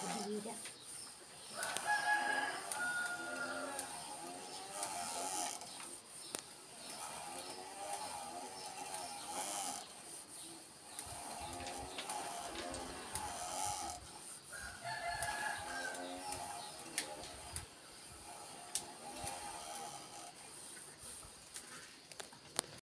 我是第一